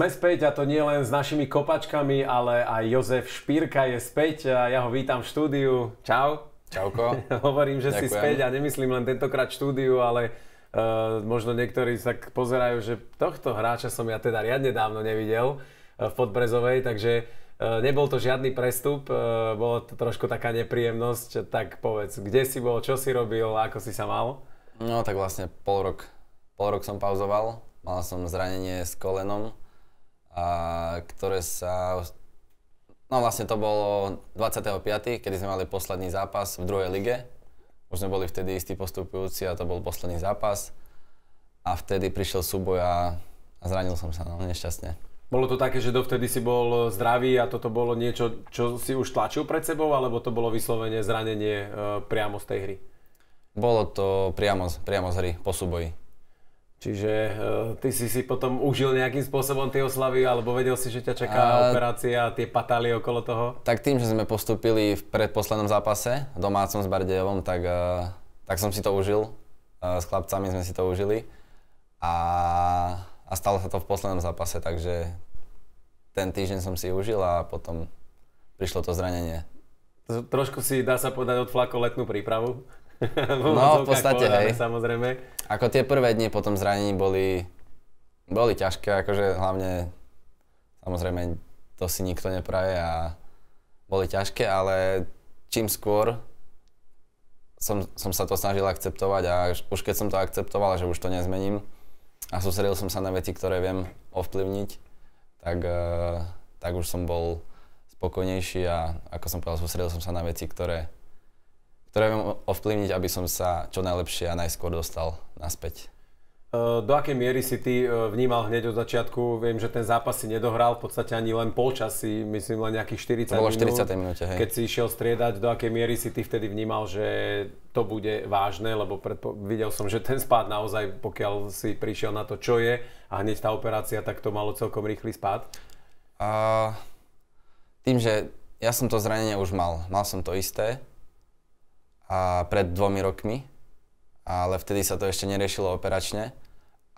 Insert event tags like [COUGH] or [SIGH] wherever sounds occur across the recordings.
sme späť a to nie len s našimi kopačkami, ale aj Jozef Špírka je späť a ja ho vítam v štúdiu. Čau. Čauko. [LAUGHS] Hovorím, že Ďakujem. si späť a nemyslím len tentokrát štúdiu, ale uh, možno niektorí sa pozerajú, že tohto hráča som ja teda riadne dávno nevidel uh, v Podbrezovej, takže uh, nebol to žiadny prestup, uh, bolo to trošku taká nepríjemnosť, tak povedz, kde si bol, čo si robil, ako si sa mal? No tak vlastne pol rok, pol rok som pauzoval, Mal som zranenie s kolenom, a ktoré sa... No vlastne to bolo 25., kedy sme mali posledný zápas v druhej lige. Už sme boli vtedy istí postupujúci a to bol posledný zápas. A vtedy prišiel súboj a, a zranil som sa, no nešťastne. Bolo to také, že dovtedy si bol zdravý a toto bolo niečo, čo si už tlačil pred sebou, alebo to bolo vyslovene zranenie e, priamo z tej hry? Bolo to priamo, priamo z hry, po súboji. Čiže uh, ty si si potom užil nejakým spôsobom tie oslavy, alebo vedel si, že ťa čaká a... operácia a tie patálie okolo toho? Tak tým, že sme postupili v predposlednom zápase domácom s Bardejovom, tak, uh, tak som si to užil. Uh, s chlapcami sme si to užili. A, a stalo sa to v poslednom zápase, takže ten týždeň som si užil a potom prišlo to zranenie. Trošku si, dá sa povedať, odflako letnú prípravu? No, v podstate, hej. Samozrejme. Ako tie prvé dni po tom zranení boli, boli ťažké, akože hlavne, samozrejme, to si nikto nepraje a boli ťažké, ale čím skôr som, som sa to snažil akceptovať a už keď som to akceptoval, že už to nezmením a sústredil som sa na veci, ktoré viem ovplyvniť, tak, eh, tak už som bol spokojnejší a ako som povedal, sústredil som sa na veci, ktoré, ktoré viem ovplyvniť, aby som sa čo najlepšie a najskôr dostal naspäť. Do akej miery si ty vnímal hneď od začiatku? Viem, že ten zápas si nedohral v podstate ani len polčas, si myslím len nejakých 40 to bolo 40 minút. minúte, hej. Keď si išiel striedať, do akej miery si ty vtedy vnímal, že to bude vážne, lebo predpo- videl som, že ten spád naozaj, pokiaľ si prišiel na to, čo je a hneď tá operácia, tak to malo celkom rýchly spád? A, tým, že ja som to zranenie už mal, mal som to isté, a pred dvomi rokmi, ale vtedy sa to ešte neriešilo operačne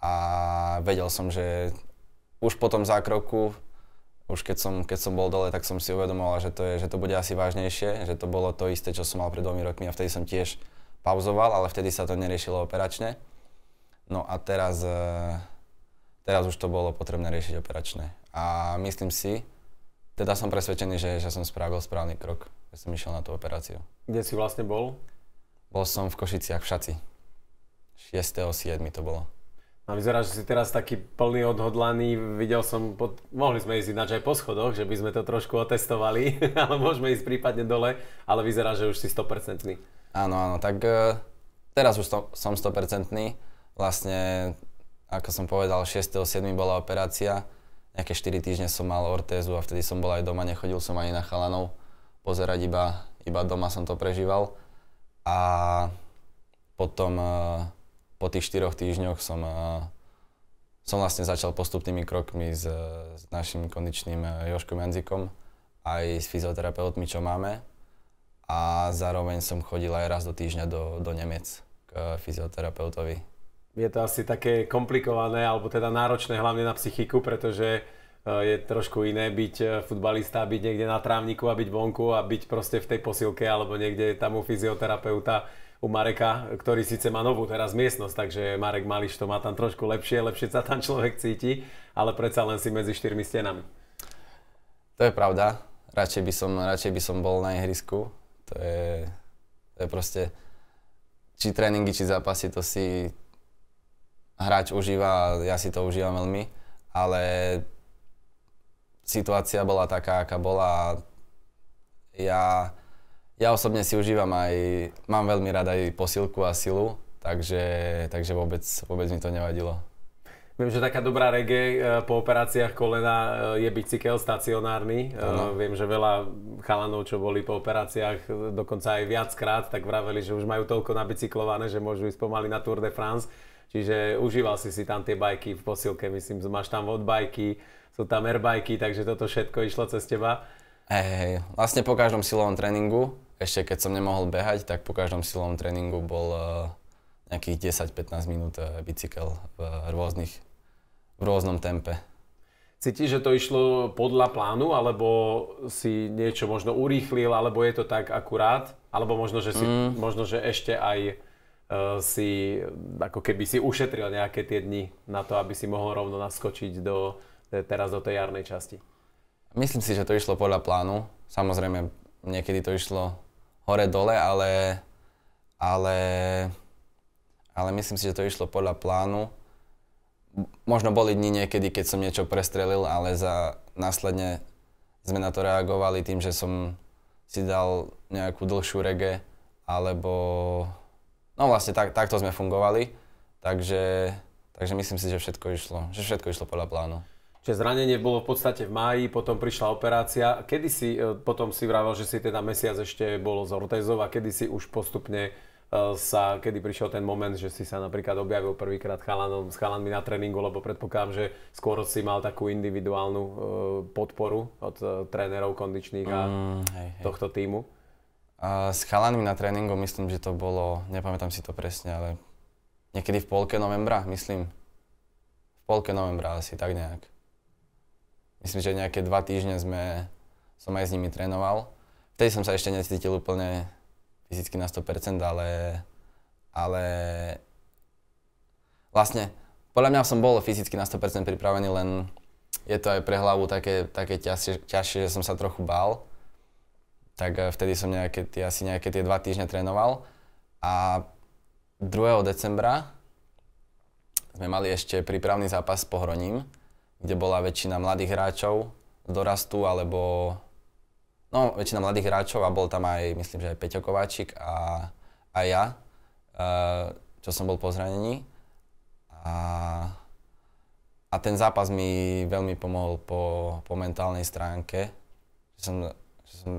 a vedel som, že už po tom zákroku, už keď som, keď som bol dole, tak som si uvedomoval, že to, je, že to bude asi vážnejšie, že to bolo to isté, čo som mal pred dvomi rokmi a vtedy som tiež pauzoval, ale vtedy sa to neriešilo operačne. No a teraz, e, teraz už to bolo potrebné riešiť operačne. A myslím si, teda som presvedčený, že, že som spravil správny krok že som išiel na tú operáciu. Kde si vlastne bol? Bol som v Košiciach v Šaci. 6.7. to bolo. A vyzerá, že si teraz taký plný odhodlaný. Videl som, pod... mohli sme ísť ináč aj po schodoch, že by sme to trošku otestovali, [LAUGHS] ale môžeme ísť prípadne dole, ale vyzerá, že už si 100%. Áno, áno, tak uh, teraz už to, som 100%. Vlastne, ako som povedal, 6.7. bola operácia. Nejaké 4 týždne som mal ortézu a vtedy som bol aj doma, nechodil som ani na chalanov pozerať, iba, iba doma som to prežíval. A potom e, po tých štyroch týždňoch som, e, som vlastne začal postupnými krokmi s, s našim kondičným e, Joškom Janzikom, aj s fyzioterapeutmi, čo máme. A zároveň som chodil aj raz do týždňa do, do Nemec k fyzioterapeutovi. Je to asi také komplikované, alebo teda náročné hlavne na psychiku, pretože Eh, je trošku iné byť eh, futbalista, byť niekde na trávniku a byť vonku a byť proste v tej posilke alebo niekde tam u fyzioterapeuta, u Mareka, ktorý síce má novú teraz miestnosť, takže Marek Mališ to má tam trošku lepšie, lepšie sa tam človek cíti, ale predsa len si medzi štyrmi stenami. To je pravda. Radšej by som, radšej by som bol na ihrisku. To je, to je proste, či tréningy, či zápasy, to si hráč užíva, ja si to užívam veľmi, ale situácia bola taká, aká bola ja, ja osobne si užívam aj, mám veľmi rada aj posilku a silu, takže, takže vôbec, vôbec mi to nevadilo. Viem, že taká dobrá reggae po operáciách kolena e, je bicykel stacionárny. Ano. E, viem, že veľa chalanov, čo boli po operáciách dokonca aj viackrát, tak vraveli, že už majú toľko nabicyklované, že môžu ísť pomaly na Tour de France. Čiže užíval si si tam tie bajky v posilke, myslím, máš tam od bajky, sú tam airbajky, takže toto všetko išlo cez teba. Hej, hej, vlastne po každom silovom tréningu, ešte keď som nemohol behať, tak po každom silovom tréningu bol uh, nejakých 10-15 minút uh, bicykel v rôznych, v rôznom tempe. Cítiš, že to išlo podľa plánu, alebo si niečo možno urýchlil, alebo je to tak akurát? Alebo možno, že, si, mm. možno, že ešte aj si, ako keby si ušetril nejaké tie dni na to, aby si mohol rovno naskočiť do, teraz do tej jarnej časti? Myslím si, že to išlo podľa plánu. Samozrejme, niekedy to išlo hore-dole, ale, ale, ale myslím si, že to išlo podľa plánu možno boli dni niekedy, keď som niečo prestrelil, ale za následne sme na to reagovali tým, že som si dal nejakú dlhšiu rege, alebo no vlastne tak, takto sme fungovali, takže, takže myslím si, že všetko išlo, že všetko išlo podľa plánu. Čiže zranenie bolo v podstate v máji, potom prišla operácia. Kedy si, e, potom si vravel, že si teda mesiac ešte bolo z Ortezov a kedy si už postupne Eh, sa, kedy prišiel ten moment, že si sa napríklad objavil prvýkrát chalanom, s chalanmi na tréningu, lebo predpokladám, že skôr si mal takú individuálnu uh, podporu od trénerov kondičných a mm, hej, hej. tohto týmu? S chalanmi na tréningu myslím, že to bolo, nepamätám si to presne, ale niekedy v polke novembra, myslím. V polke novembra asi, tak nejak. Myslím, že nejaké dva týždne sme, som aj s nimi trénoval. Vtedy som sa ešte necítil úplne fyzicky na 100%, ale, ale vlastne podľa mňa som bol fyzicky na 100% pripravený, len je to aj pre hlavu také, také ťažšie, ťažšie, že som sa trochu bál. Tak eh, vtedy som nejaké, asi nejaké tie dva týždne trénoval. A 2. decembra sme mali ešte prípravný zápas s Pohroním, kde bola väčšina mladých hráčov z dorastu alebo no, väčšina mladých hráčov a bol tam aj, myslím, že aj Peťo Kováčik a, a ja, uh, čo som bol po zranení. A, a ten zápas mi veľmi pomohol po, po mentálnej stránke, že som, že som,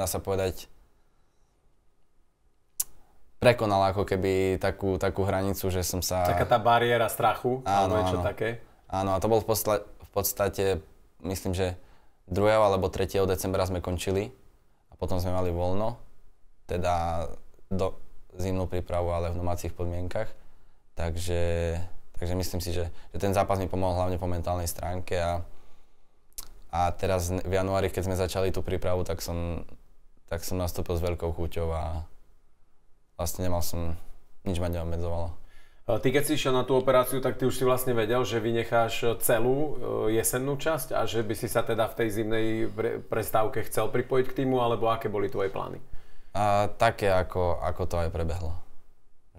dá sa povedať, prekonal ako keby takú, takú hranicu, že som sa... Taká tá bariéra strachu, áno, alebo niečo áno. také. Áno, a to bol v, posla- v podstate, myslím, že 2. alebo 3. decembra sme končili a potom sme mali voľno, teda do zimnú prípravu, ale v domácich podmienkach. Takže, takže myslím si, že, že ten zápas mi pomohol hlavne po mentálnej stránke a, a teraz v januári, keď sme začali tú prípravu, tak som, tak som nastúpil s veľkou chuťou a vlastne nemal som, nič ma neobmedzovalo. Ty keď si išiel na tú operáciu, tak ty už si vlastne vedel, že vynecháš celú e, jesennú časť a že by si sa teda v tej zimnej prestávke chcel pripojiť k týmu, alebo aké boli tvoje plány? A, také, ako, ako to aj prebehlo.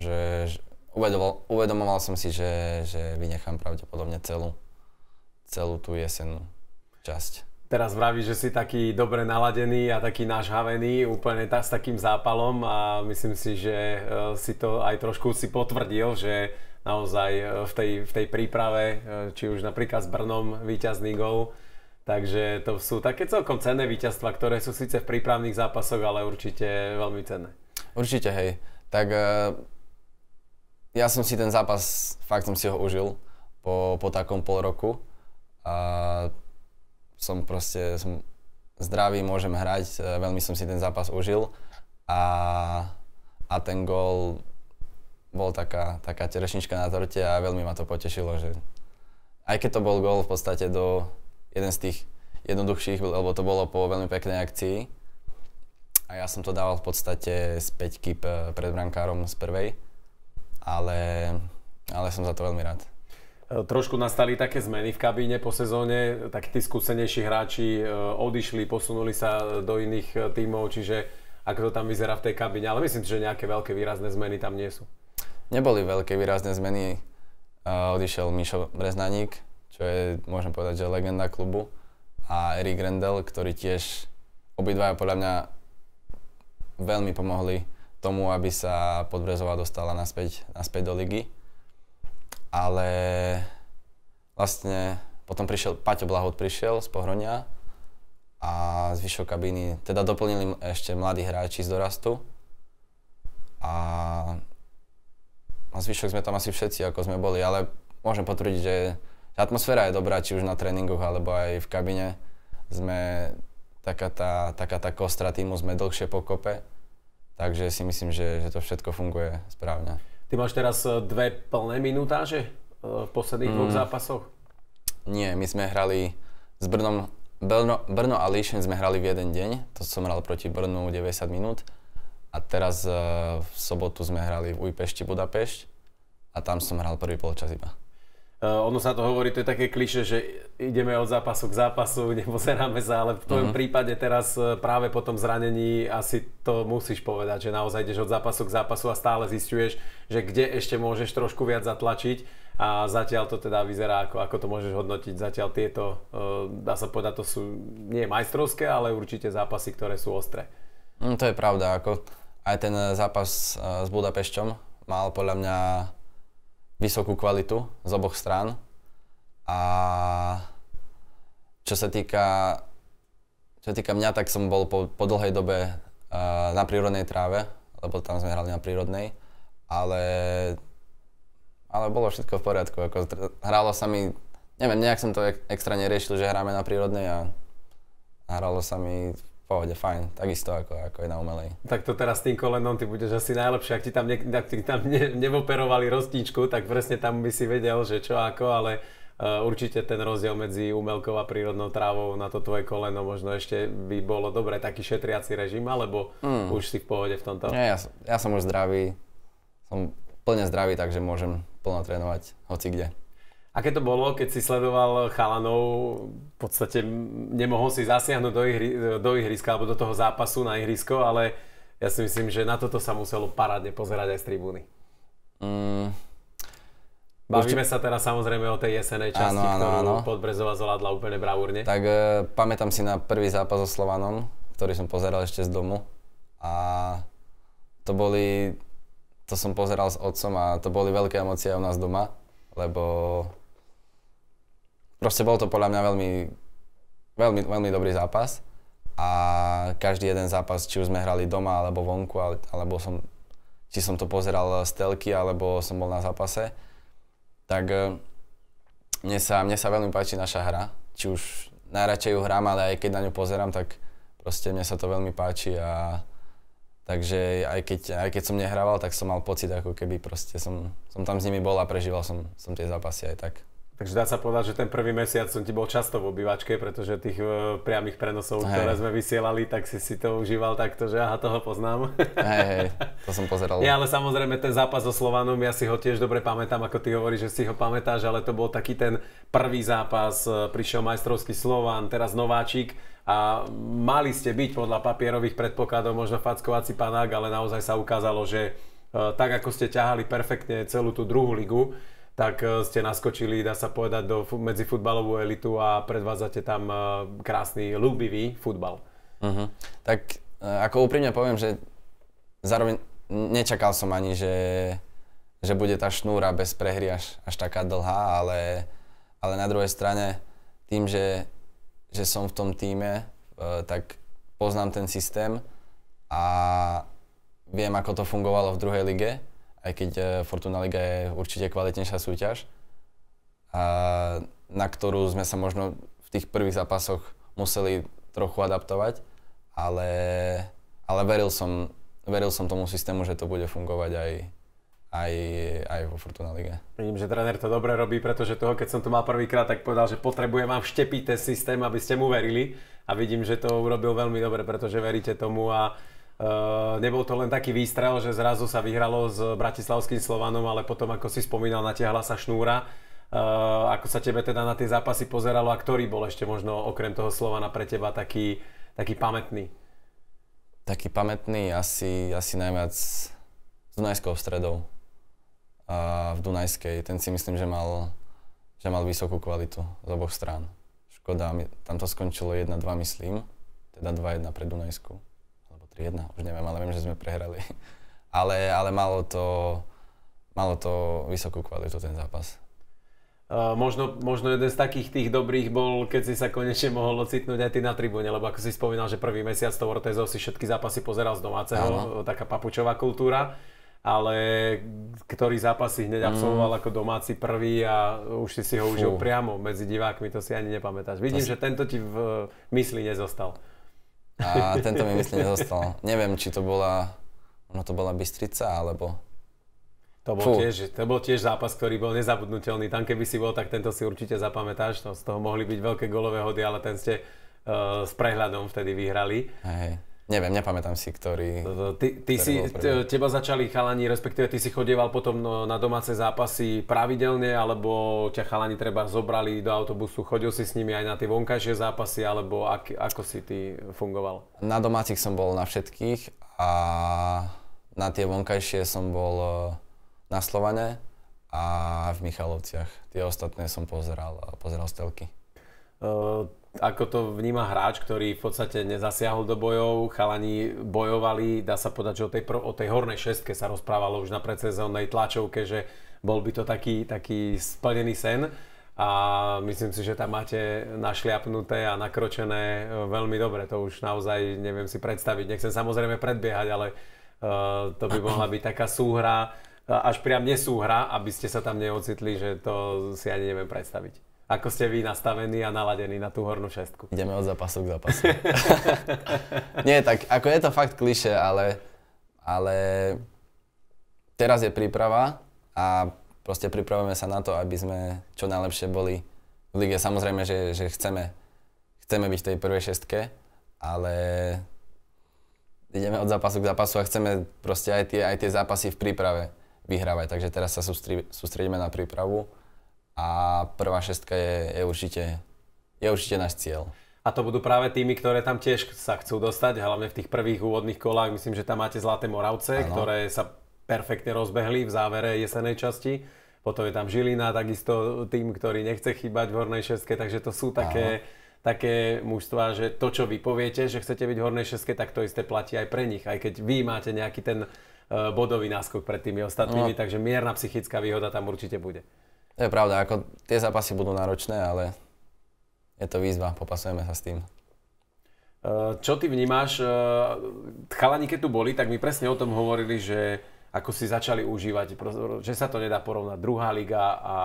Že, že uvedomoval, uvedomoval som si, že, že vynechám pravdepodobne celú, celú tú jesennú časť. Teraz vravíš, že si taký dobre naladený a taký nažhavený, úplne tak, s takým zápalom a myslím si, že e, si to aj trošku si potvrdil, že naozaj e, v tej, v tej príprave, e, či už napríklad s Brnom víťazný gol, takže to sú také celkom cenné víťazstva, ktoré sú síce v prípravných zápasoch, ale určite veľmi cenné. Určite, hej. Tak ja som si ten zápas, fakt som si ho užil po, po takom pol roku. A som proste som zdravý, môžem hrať, e, veľmi som si ten zápas užil. A, a ten gól bol taká, taká terešnička na torte a veľmi ma to potešilo, že aj keď to bol gól v podstate do jeden z tých jednoduchších, lebo to bolo po veľmi peknej akcii. A ja som to dával v podstate z peťky pred brankárom z prvej, ale, ale som za to veľmi rád. Trošku nastali také zmeny v kabíne po sezóne, takí tí skúsenejší hráči e, odišli, posunuli sa do iných e, tímov, čiže ako to tam vyzerá v tej kabíne, ale myslím že nejaké veľké výrazné zmeny tam nie sú. Neboli veľké výrazné zmeny. Odišiel Mišo Breznaník, čo je, môžem povedať, že legenda klubu a Erik Grendel, ktorí tiež obidvaja podľa mňa veľmi pomohli tomu, aby sa Podbrezová dostala naspäť, naspäť do ligy ale vlastne potom prišiel, Paťo Blahot prišiel z Pohronia a zvyšok kabíny, teda doplnili ešte mladí hráči z dorastu a na zvyšok sme tam asi všetci, ako sme boli, ale môžem potvrdiť, že atmosféra je dobrá, či už na tréningoch, alebo aj v kabine. Sme taká tá, taká tá kostra týmu, sme dlhšie pokope, takže si myslím, že, že to všetko funguje správne. Ty máš teraz e, dve plné minutáže e, v posledných mm. dvoch zápasoch? Nie, my sme hrali s Brnom, Brno, Brno a Líšen sme hrali v jeden deň, to som hral proti Brnu 90 minút a teraz uh, v sobotu sme hrali v Ujpešti Budapešť a tam som hral prvý polčas iba. Uh, ono sa to hovorí, to je také kliše, že ideme od zápasu k zápasu, [LAUGHS] nepozeráme sa, ale v tvojom uh-huh. prípade teraz uh, práve po tom zranení asi to musíš povedať, že naozaj ideš od zápasu k zápasu a stále zistuješ, že kde ešte môžeš trošku viac zatlačiť a zatiaľ to teda vyzerá, ako, ako to môžeš hodnotiť. Zatiaľ tieto, uh, dá sa povedať, to sú nie majstrovské, ale určite zápasy, ktoré sú ostré. Mm, to je pravda, ako aj ten zápas uh, s Budapešťom mal podľa mňa vysokú kvalitu z oboch strán. A čo sa týka, čo sa týka mňa, tak som bol po, po dlhej dobe uh, na prírodnej tráve, lebo tam sme hrali na prírodnej, ale, ale bolo všetko v poriadku. Ako, hralo sa mi, neviem, nejak som to ek, extra neriešil, že hráme na prírodnej a hralo sa mi pohode, fajn, takisto ako, ako je na umelej. Tak to teraz s tým kolenom ty budeš asi najlepšie, ak ti tam, ne, ak ti tam ne, nevoperovali rostičku, tak presne tam by si vedel, že čo ako, ale uh, určite ten rozdiel medzi umelkou a prírodnou trávou na to tvoje koleno možno ešte by bolo dobre taký šetriaci režim, alebo mm. už si v pohode v tomto? Nie, ja, ja som už zdravý, som plne zdravý, takže môžem plno trénovať hoci kde. Aké to bolo, keď si sledoval chalanov, v podstate nemohol si zasiahnuť do, ihry, do ihriska alebo do toho zápasu na ihrisko, ale ja si myslím, že na toto sa muselo parádne pozerať aj z tribúny. Mm. Bavíme sa teraz samozrejme o tej jesenej časti, áno, áno, ktorú áno. Podbrezová zvládla úplne bravúrne. Tak e, pamätám si na prvý zápas so Slovanom, ktorý som pozeral ešte z domu a to boli, to som pozeral s otcom a to boli veľké emócie u nás doma, lebo proste bol to podľa mňa veľmi, veľmi, veľmi dobrý zápas a každý jeden zápas, či už sme hrali doma alebo vonku, alebo som, či som to pozeral z telky, alebo som bol na zápase, tak e, mne sa, mne sa veľmi páči naša hra. Či už najradšej ju hrám, ale aj keď na ňu pozerám, tak proste mne sa to veľmi páči a takže aj keď, aj keď som nehrával, tak som mal pocit, ako keby proste som, som tam s nimi bol a prežíval som, som tie zápasy aj tak. Takže dá sa povedať, že ten prvý mesiac som ti bol často v obývačke, pretože tých uh, priamých prenosov, hej. ktoré sme vysielali, tak si si to užíval takto, že aha, toho poznám. Hej, hej, to som pozeral. Ja, ale samozrejme ten zápas so Slovanom, ja si ho tiež dobre pamätám, ako ty hovoríš, že si ho pamätáš, ale to bol taký ten prvý zápas, e, prišiel majstrovský Slovan, teraz Nováčik a mali ste byť podľa papierových predpokladov možno fackovací panák, ale naozaj sa ukázalo, že uh, tak ako ste ťahali perfektne celú tú druhú ligu, tak e, ste naskočili, dá sa povedať, do, medzi futbalovú elitu a predvádzate tam e, krásny, ľúbivý futbal. Uh-huh. Tak e, ako úprimne poviem, že zároveň nečakal som ani, že, že bude tá šnúra bez prehry až, až taká dlhá, ale, ale na druhej strane tým, že, že som v tom týme, tak poznám ten systém a viem, ako to fungovalo v druhej lige aj keď e, Fortuna Liga je určite kvalitnejšia súťaž, a na ktorú sme sa možno v tých prvých zápasoch museli trochu adaptovať, ale, ale veril, som, veril som tomu systému, že to bude fungovať aj, aj, aj vo Fortuna Lige. Vidím, že tréner to dobre robí, pretože toho, keď som tu mal prvýkrát, tak povedal, že potrebujem vám vštepiť ten systém, aby ste mu verili a vidím, že to urobil veľmi dobre, pretože veríte tomu a Uh, nebol to len taký výstrel, že zrazu sa vyhralo s bratislavským Slovanom, ale potom, ako si spomínal, natiahla sa šnúra. Uh, ako sa tebe teda na tie zápasy pozeralo a ktorý bol ešte možno okrem toho Slovana pre teba taký, taký pamätný? Taký pamätný asi, asi najviac s Dunajskou stredou a v Dunajskej. Ten si myslím, že mal, že mal vysokú kvalitu z oboch strán. Škoda, tam to skončilo 1-2 myslím, teda 2-1 pre Dunajsku. 3-1, už neviem, ale viem, že sme prehrali. [LAUGHS] ale, ale malo to, malo to vysokú kvalitu ten zápas. Uh, možno, možno jeden z takých tých dobrých bol, keď si sa konečne mohol ocitnúť aj ty na tribúne, lebo ako si spomínal, že prvý mesiac to Ortezov si všetky zápasy pozeral z domáceho, Áno. taká papučová kultúra, ale ktorý zápas si hneď mm. absolvoval mm. ako domáci prvý a už si si ho užil priamo medzi divákmi, to si ani nepamätáš. Vidím, to že tento ti v mysli nezostal. A tento mi myslím nezostal. Neviem, či to bola, ono to bola Bystrica, alebo... To bol, tiež, to bol tiež zápas, ktorý bol nezabudnutelný. Tam keby si bol, tak tento si určite zapamätáš. No, z toho mohli byť veľké golové hody, ale ten ste uh, s prehľadom vtedy vyhrali. Hej. Neviem, nepamätám si, ktorý... Ty, ty si, teba začali chalani, respektíve ty si chodieval potom no, na domáce zápasy pravidelne, alebo ťa chalani treba zobrali do autobusu, chodil si s nimi aj na tie vonkajšie zápasy, alebo ak, ako si ty fungoval? Na domácich som bol na všetkých a na tie vonkajšie som bol e, na Slovane a v Michalovciach. Tie ostatné som pozeral, pozeral stelky. Uh, ako to vníma hráč, ktorý v podstate nezasiahol do bojov, chalani bojovali, dá sa povedať, že o tej, o tej hornej šestke sa rozprávalo už na predsezónnej tlačovke, že bol by to taký, taký splnený sen a myslím si, že tam máte našliapnuté a nakročené e, veľmi dobre. To už naozaj neviem si predstaviť. Nechcem samozrejme predbiehať, ale uh, to by mohla byť taká súhra, až priam nesúhra, aby ste sa tam neocitli, že to si ani neviem predstaviť. Ako ste vy nastavení a naladení na tú hornú šestku? Ideme od zápasu k zápasu. [LAUGHS] Nie, tak ako je to fakt kliše, ale, ale teraz je príprava a proste pripravujeme sa na to, aby sme čo najlepšie boli v lige. Samozrejme, že, že chceme, chceme byť v tej prvej šestke, ale ideme od zápasu k zápasu a chceme proste aj tie, aj tie zápasy v príprave vyhrávať. Takže teraz sa sústredíme na prípravu a prvá šestka je, je, určite, je určite náš cieľ. A to budú práve týmy, ktoré tam tiež sa chcú dostať, hlavne v tých prvých úvodných kolách. Myslím, že tam máte Zlaté Moravce, ano. ktoré sa perfektne rozbehli v závere jesenej časti. Potom je tam Žilina, takisto tým, ktorý nechce chýbať v hornej šestke, takže to sú také, také mužstva, že to, čo vy poviete, že chcete byť v hornej šestke, tak to isté platí aj pre nich. Aj keď vy máte nejaký ten uh, bodový náskok pred tými ostatnými, no. takže mierna psychická výhoda tam určite bude. To je pravda, ako tie zápasy budú náročné, ale je to výzva, popasujeme sa s tým. Eh, čo ty vnímaš? Eh, chalani, keď tu boli, tak mi presne o tom hovorili, že ako si začali užívať, že sa to nedá porovnať. Druhá liga a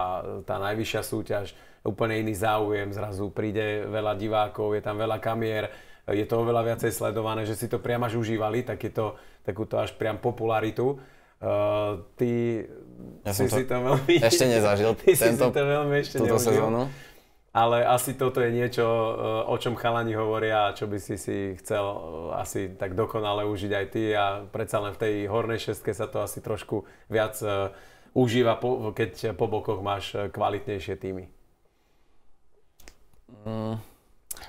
tá najvyššia súťaž, úplne iný záujem, zrazu príde veľa divákov, je tam veľa kamier, je to oveľa viacej sledované, že si to priam až užívali, takýto, takúto až priam popularitu. Uh, ty ja si, to, si to veľmi... Ešte nezažil [LAUGHS] ty tento, si to veľmi ešte túto sezónu. Ale asi toto je niečo, o čom chalani hovoria a čo by si si chcel uh, asi tak dokonale užiť aj ty a predsa len v tej hornej šestke sa to asi trošku viac uh, užíva, keď po bokoch máš kvalitnejšie týmy. Mm,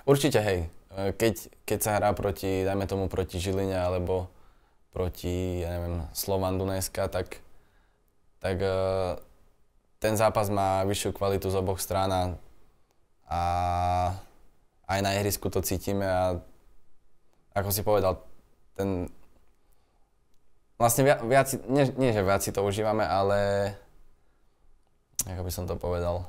určite hej. Keď, keď sa hrá proti, dajme tomu proti Žiline alebo proti, ja neviem, Slovan Dunajska, tak, tak uh, ten zápas má vyššiu kvalitu z oboch strán a, a aj na ihrisku to cítime a ako si povedal, ten vlastne viac, viac nie, nie, že viac si to užívame, ale ako by som to povedal,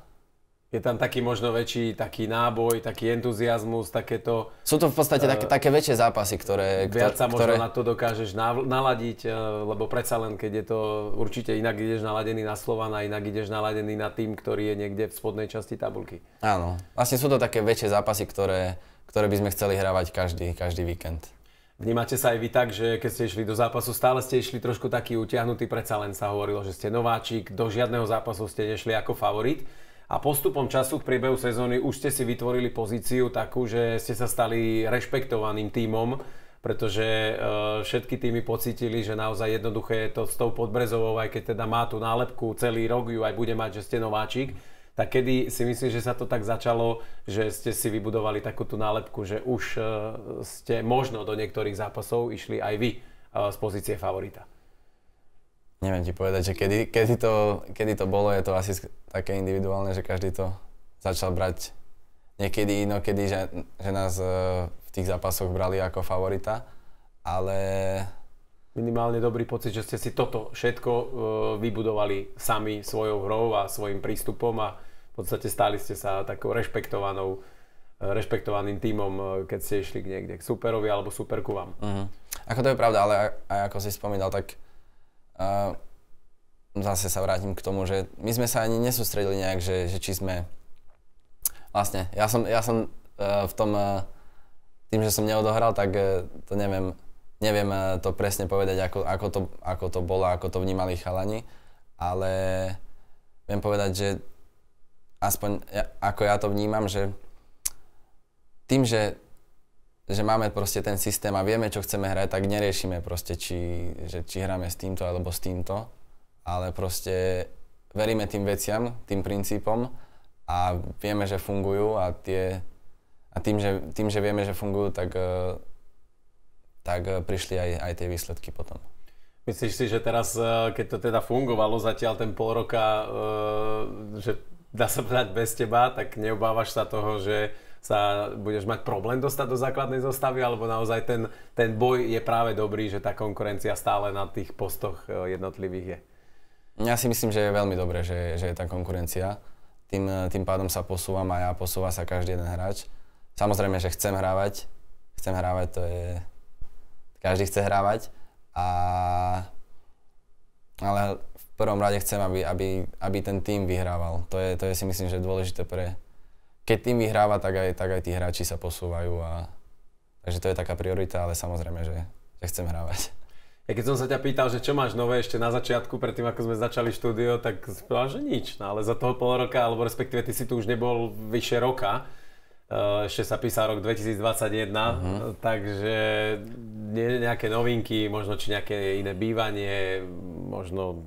je tam taký možno väčší taký náboj, taký entuziasmus, takéto... Sú to v podstate uh, také, také väčšie zápasy, ktoré... Viac sa ktoré... možno na to dokážeš naladiť, uh, lebo predsa len, keď je to určite inak ideš naladený na Slovana, inak ideš naladený na tým, ktorý je niekde v spodnej časti tabulky. Áno, vlastne sú to také väčšie zápasy, ktoré, ktoré by sme chceli hravať každý, každý víkend. Vnímate sa aj vy tak, že keď ste išli do zápasu, stále ste išli trošku taký utiahnutý, predsa len sa hovorilo, že ste nováčik, do žiadneho zápasu ste nešli ako favorit a postupom času v priebehu sezóny už ste si vytvorili pozíciu takú, že ste sa stali rešpektovaným tímom, pretože uh, všetky týmy pocítili, že naozaj jednoduché je to s tou Podbrezovou, aj keď teda má tú nálepku, celý rok ju aj bude mať, že ste nováčik, tak kedy si myslím, že sa to tak začalo, že ste si vybudovali takú tú nálepku, že už uh, ste možno do niektorých zápasov išli aj vy uh, z pozície favorita? Neviem ti povedať, že kedy, kedy, to, kedy to bolo, je to asi také individuálne, že každý to začal brať niekedy inokedy, že, že nás e, v tých zápasoch brali ako favorita, ale... Minimálne dobrý pocit, že ste si toto všetko uh, vybudovali sami svojou hrou a svojim prístupom a v podstate stáli ste sa takou rešpektovanou e, rešpektovaným tímom, keď ste išli k niekde, k superovi alebo superku vám. Uh-huh. Ako to je pravda, ale aj ako si spomínal, tak uh, zase sa vrátim k tomu, že my sme sa ani nesústredili nejak, že, že či sme... Vlastne, ja som, ja som uh, v tom... Uh, tým, že som neodohral, tak uh, to neviem, neviem uh, to presne povedať, ako, ako, to, ako to bolo, ako to vnímali chalani, ale viem povedať, že aspoň ja, ako ja to vnímam, že tým, že, že máme proste ten systém a vieme, čo chceme hrať, tak neriešime proste, či, že, či hráme s týmto alebo s týmto, ale proste veríme tým veciam, tým princípom a vieme, že fungujú a, tie, a tým, že, tým, že vieme, že fungujú, tak, eh, tak eh, prišli aj, aj tie výsledky potom. Myslíš si, že teraz, eh, keď to teda fungovalo zatiaľ ten pol roka, že dá sa povedať bez teba, tak neobávaš sa toho, že sa budeš mať problém dostať do základnej zostavy, alebo naozaj ten, ten boj je práve dobrý, že tá konkurencia stále na tých postoch e, jednotlivých je? Ja si myslím, že je veľmi dobré, že, že je tá konkurencia. Tým, tým pádom sa posúvam a ja posúva sa každý jeden hráč. Samozrejme, že chcem hrávať. Chcem hrávať, to je... Každý chce hrávať. A... Ale v prvom rade chcem, aby, aby, aby ten tým vyhrával. To je, to je si myslím, že dôležité pre, keď tým vyhráva, tak aj, tak aj tí hráči sa posúvajú a takže to je taká priorita, ale samozrejme, že, že chcem hrávať. Ja keď som sa ťa pýtal, že čo máš nové ešte na začiatku, predtým ako sme začali štúdio, tak povedal, že nič. No ale za toho pol roka, alebo respektíve ty si tu už nebol vyše roka, uh, ešte sa písal rok 2021, uh-huh. takže nie, nejaké novinky, možno či nejaké iné bývanie, možno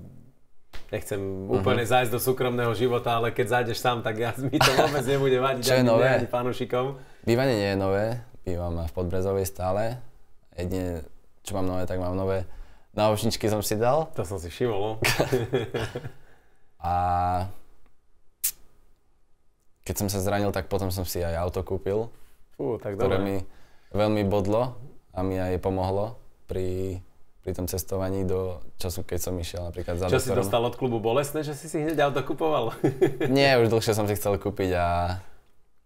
nechcem uh-huh. úplne zájsť do súkromného života, ale keď zájdeš sám, tak ja, [LAUGHS] mi to vôbec nebude vadiť [LAUGHS] Čo je nové? ani fanúšikom. Bývanie nie je nové, bývam v Podbrezovej stále. Jedine, čo mám nové, tak mám nové náušničky som si dal. To som si všimol. No. [LAUGHS] a keď som sa zranil, tak potom som si aj auto kúpil, Fú, tak ktoré dobre. mi veľmi bodlo a mi aj pomohlo pri pri tom cestovaní do času, keď som išiel napríklad za Čo doktorom. si dostal od klubu bolestné, že si si hneď auto kupoval? [LAUGHS] Nie, už dlhšie som si chcel kúpiť a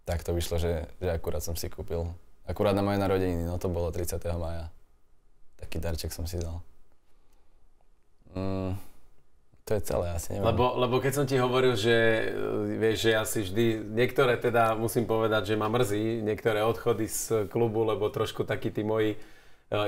tak to vyšlo, že, že akurát som si kúpil. Akurát na moje narodeniny, no to bolo 30. maja. Taký darček som si dal. Mm, to je celé, asi neviem. Lebo, lebo keď som ti hovoril, že vieš, že ja si vždy, niektoré teda musím povedať, že ma mrzí, niektoré odchody z klubu, lebo trošku takí tí moji E,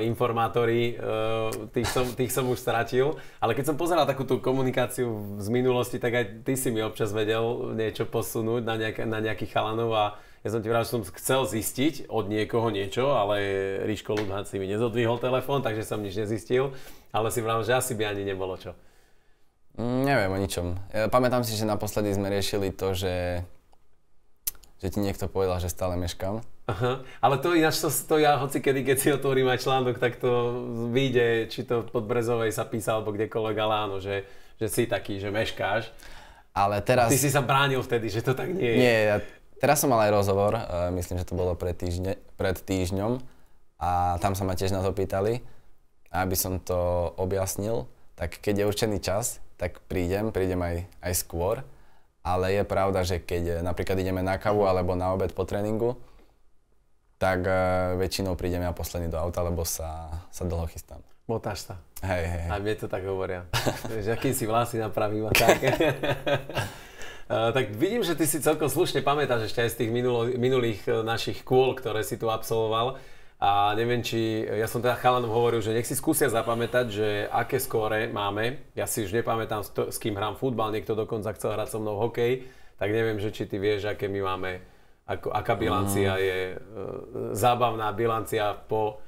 informátori, e, tých som, tých som už stratil. Ale keď som pozeral takú tú komunikáciu z minulosti, tak aj ty si mi občas vedel niečo posunúť na, nejak, na nejakých chalanov a ja som ti vral, že som chcel zistiť od niekoho niečo, ale Ríško Ludhat si mi nezodvihol telefón, takže som nič nezistil. Ale si vral, že asi by ani nebolo čo. Mm, neviem o ničom. Ja pamätám si, že naposledy sme riešili to, že, že ti niekto povedal, že stále meškam. Aha, ale to ináč to, to ja hoci kedy, keď si otvorím aj článok, tak to vyjde, či to pod Brezovej sa písal, alebo kdekoľvek, ale áno, že, že si taký, že meškáš. Ale teraz... A ty si sa bránil vtedy, že to tak nie je. Nie, ja, teraz som mal aj rozhovor, uh, myslím, že to bolo pred, týždne, pred týždňom a tam sa ma tiež na to pýtali. Aby som to objasnil, tak keď je určený čas, tak prídem, prídem aj, aj skôr. Ale je pravda, že keď napríklad ideme na kavu alebo na obed po tréningu, tak uh, väčšinou prídem ja posledný do auta, lebo sa, sa dlho chystám. Motáš sa. Hej, hej. A mne to tak hovoria. [LAUGHS] že akým si vlasy napravím a tak. Uh, [LAUGHS] [LAUGHS] tak vidím, že ty si celkom slušne pamätáš ešte aj z tých minulých našich kôl, ktoré si tu absolvoval. A neviem, či, ja som teda chalanom hovoril, že nech si skúsia zapamätať, že aké skóre máme. Ja si už nepamätám, s kým hrám futbal, niekto dokonca chcel hrať so mnou hokej, tak neviem, že či ty vieš, aké my máme ako, aká bilancia mm. je, e, zábavná bilancia po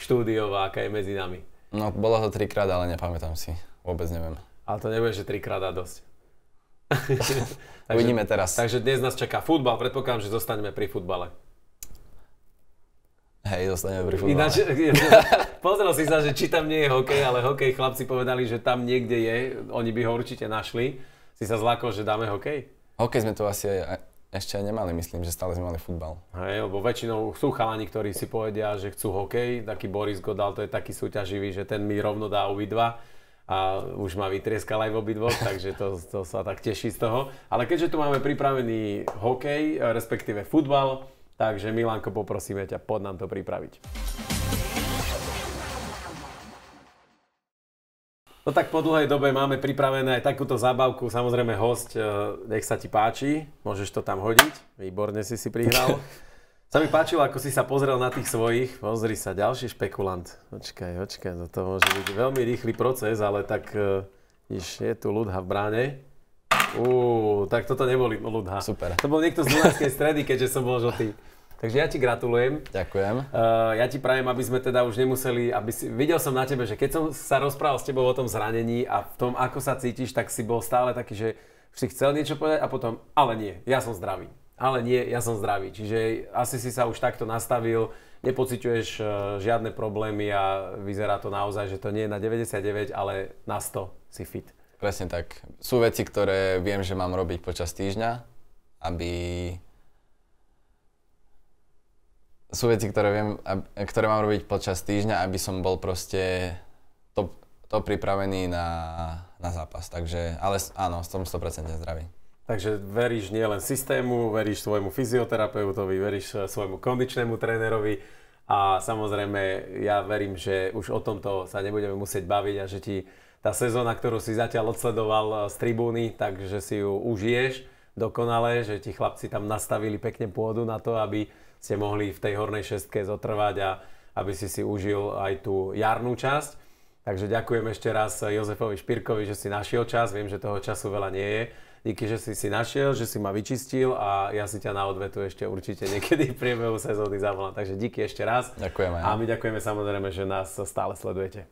štúdiová, aká je medzi nami. No, bolo to trikrát, ale nepamätám si. Vôbec neviem. Ale to nebude, že trikrát a dosť. [LAUGHS] [LAUGHS] takže, Uvidíme teraz. Takže dnes nás čaká futbal. Predpokladám, že zostaneme pri futbale. Hej, zostaneme pri futbale. Ináč, pozrel si sa, že či tam nie je hokej, ale hokej chlapci povedali, že tam niekde je. Oni by ho určite našli. Si sa zlákol, že dáme hokej? Hokej sme tu asi aj, ešte aj nemali, myslím, že stále sme mali futbal. Hej, lebo väčšinou sú chalani, ktorí si povedia, že chcú hokej. Taký Boris Godal, to je taký súťaživý, že ten mi rovno dá obidva a už ma vytrieskal aj v obidvoch, [LAUGHS] takže to, to sa tak teší z toho. Ale keďže tu máme pripravený hokej, respektíve futbal, takže Milanko, poprosíme ťa, pod nám to pripraviť. No tak po dlhej dobe máme pripravené aj takúto zábavku. Samozrejme host, e, nech sa ti páči, môžeš to tam hodiť. Výborne si si prihral. [LAUGHS] Sa mi páčilo, ako si sa pozrel na tých svojich. Pozri sa, ďalší špekulant. Počkaj, počkaj, to môže byť veľmi rýchly proces, ale tak e, Iš, je tu ľudha v bráne. Uuu, tak toto neboli ľudha. Super. To bol niekto z Dunajskej stredy, keďže som bol žltý. Takže ja ti gratulujem. Ďakujem. Uh, ja ti prajem, aby sme teda už nemuseli, aby si, videl som na tebe, že keď som sa rozprával s tebou o tom zranení a v tom, ako sa cítiš, tak si bol stále taký, že si chcel niečo povedať a potom, ale nie, ja som zdravý. Ale nie, ja som zdravý. Čiže asi si sa už takto nastavil, nepociťuješ uh, žiadne problémy a vyzerá to naozaj, že to nie je na 99, ale na 100 si fit. Presne tak. Sú veci, ktoré viem, že mám robiť počas týždňa, aby sú veci, ktoré, viem, ktoré mám robiť počas týždňa, aby som bol proste to, to pripravený na, na zápas. Takže, ale áno, som 100% zdravý. Takže veríš nielen systému, veríš svojmu fyzioterapeutovi, veríš eh, svojmu kondičnému trénerovi a samozrejme ja verím, že už o tomto sa nebudeme musieť baviť a že ti tá sezóna, ktorú si zatiaľ odsledoval eh, z tribúny, takže si ju užiješ dokonale, že ti chlapci tam nastavili pekne pôdu na to, aby ste mohli v tej hornej šestke zotrvať a aby si si užil aj tú jarnú časť. Takže ďakujem ešte raz Jozefovi Špirkovi, že si našiel čas. Viem, že toho času veľa nie je. Díky, že si si našiel, že si ma vyčistil a ja si ťa na odvetu ešte určite niekedy v priebehu sezóny zavolám. Takže díky ešte raz. Ďakujeme. A my ďakujeme samozrejme, že nás stále sledujete.